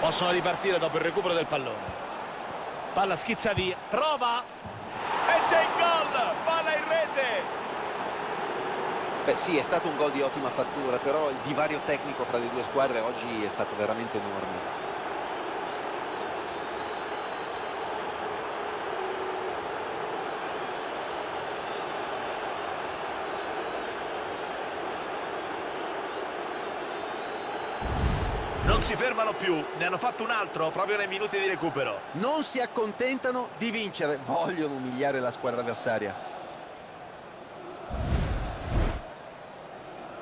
Possono ripartire dopo il recupero del pallone. Palla schizza via. Prova. E c'è il gol! Palla in rete! Beh sì, è stato un gol di ottima fattura, però il divario tecnico fra le due squadre oggi è stato veramente enorme. Non si fermano più, ne hanno fatto un altro proprio nei minuti di recupero. Non si accontentano di vincere, vogliono umiliare la squadra avversaria.